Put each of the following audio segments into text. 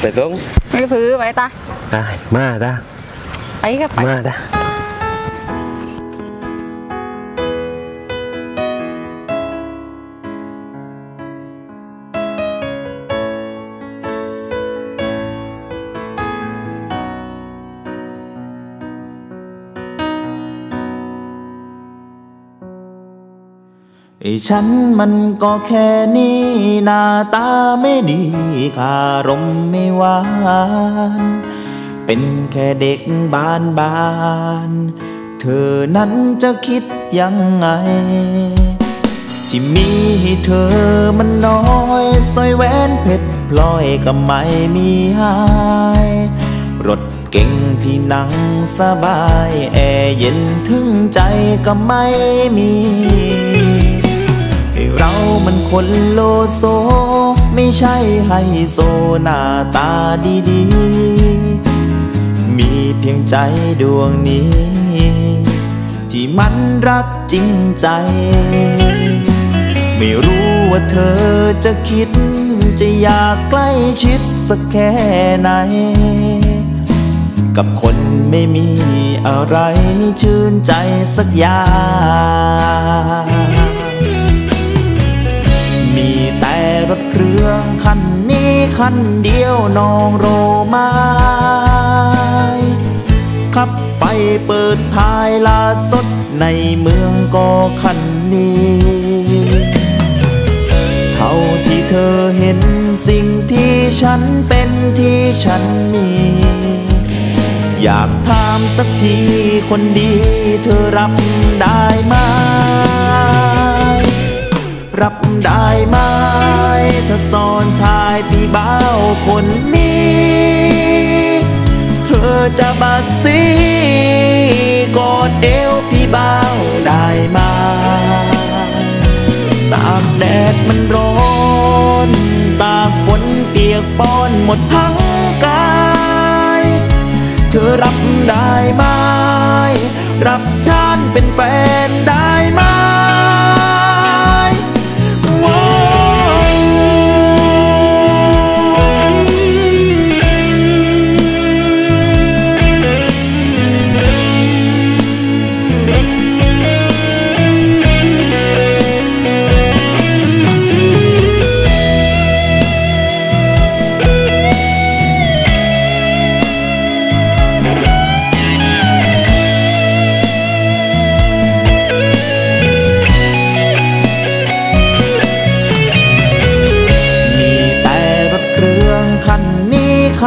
ไปส่งไม่พื้อไปตาได้มาได้ไปก็ไปมาได้ ไอ้ฉันมันก็แค่นี้หน้าตาไม่ดีคารมไม่หวาน เป็นแค่เด็กบ้านบ้าน เธอนั้นจะคิดยังไง ที่มีให้เธอมันน้อยสอยแหวนเพชรพลอยก็ไม่มีหาย รถเก่งที่นั่งสบาย แอร์เย็นถึงใจก็ไม่มี เรามันคนโลโซ ไม่ใช่ไฮโซหน้าตาดีๆ มีเพียงใจดวงนี้ ที่มันรักจริงใจ ไม่รู้ว่าเธอจะคิด จะอยากใกล้ชิดสักแค่ไหน กับคนไม่มีอะไรชื่นใจสักอย่าง รถเครื่องคันนี้คันเดียวน้องโรไม้ขับไปเปิดท้ายลาสดในเมืองก็คันนี้ เท่าที่เธอเห็นสิ่งที่ฉันเป็นที่ฉันมี อยากถามสักทีคนดีเธอรับได้ไหม ถ้าซ้อนทายพี่บ่าวคนนี้ เธอจะบาดสีกอดเอวพี่บ่าวได้ไหมตากแดดมันร้อนตากฝนเปียกปอนหมดทั้งกาย เธอรับได้ไหมรับฉันเป็นแฟนได้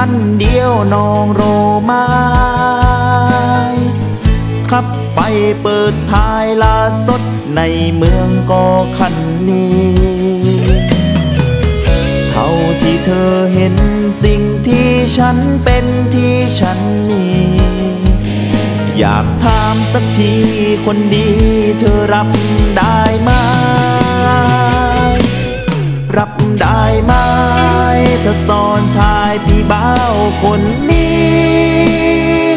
คันเดียวน้องโรไม้ขับไปเปิดท้ายลาสดในเมืองก็คันนี้ เท่าที่เธอเห็นสิ่งที่ฉันเป็นที่ฉันมีอยากถามสักทีคนดีเธอรับได้ไหม รับได้ไหมถ้าซ้อนท้าย พี่บ่าวคนนี้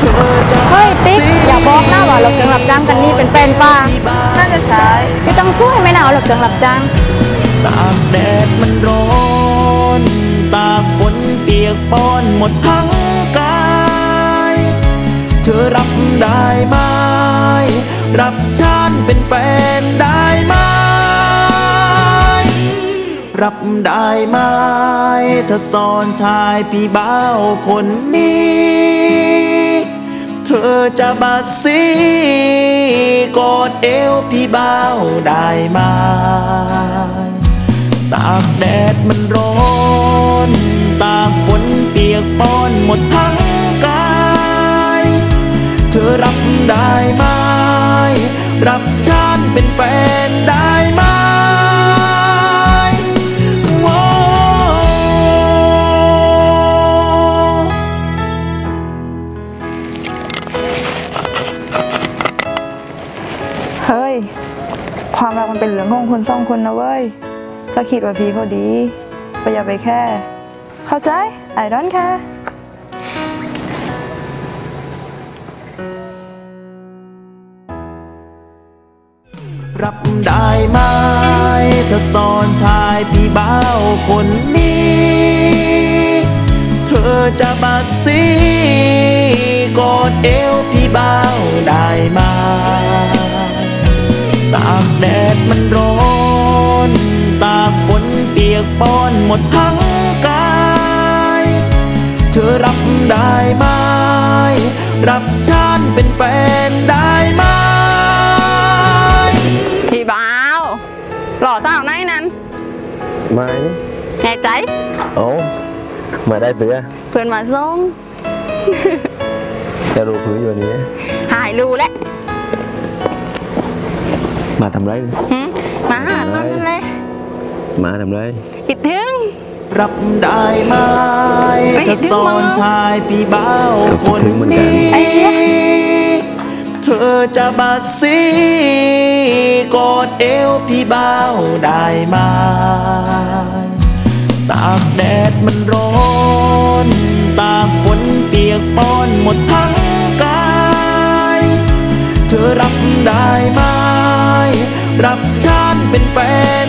เธอจะเฮ้ยติ๊กอย่าบอกนะว่าเราเกิงรับจ้างกันนี่เป็นแฟนป้าน่าจะใช่พี่ต้องช่วยไหมนะเอาเราเกิงรับจ้างตากแดดมันร้อนตากฝนเปียกปอนหมดทั้งกายเธอรับได้ไหมรับฉันเป็นแฟนได้ไหม รับได้ไหมถ้าซ้อนทายพี่บ่าวคนนี้ เธอจะบาดสีกอดเอวพี่บ่าวได้ไหมตากแดดมันร้อนตากฝนเปียกปอนหมดทั้งกาย เธอรับได้ไหมรับฉันเป็นแฟน คนสองคนนะเว้ยถ้าคิดว่าพี่เขาดีก็อย่าไปแค่ เข้าใจไอ้ดอนแค่รับได้ไหมถ้าซ้อนทายพี่เบ่าคนนี้ เธอจะมาสีกอดเอวพี่เบ่าได้ไหม ตากแดดมันร้อน ตากฝนเปียกปอนหมดทั้งกาย เธอรับได้ไหม รับฉันเป็นแฟนได้ไหม พี่บ่าว หล่อเจ้าไหนนั้นมานี่แน่ใจโอ้มาได้เตือเพื่อนมาส่งจะรู้พื้นอยู่นี้หายรู้แล้ว มาทำไรหึมาหาน้องเลยมาทำไรคิดถึงรับได้ไหมไม่ถ้าถึงซ้อนมั้งท้ายพี่เบ้าก็คคิดนถึงเหมือนกันนี้ไอ้เหี้ยเธอจะมาสีกอดเอวพี่เบ้าได้ไหมตากแดดมันร้อน ตากฝนเปียกปอนหมดทั้ง รับฉันเป็นแฟน